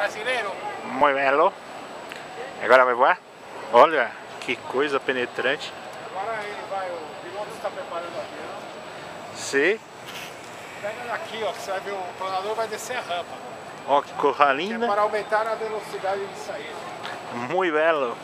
brasileiro. Muito belo. Agora vai voar? Olha, que coisa penetrante. Agora ele vai, o piloto está preparando o avião. Sim. Pega daqui, ó, que você vai ver o planador vai descer a rampa. Ó, que corra é para aumentar a velocidade de saída. Muito belo.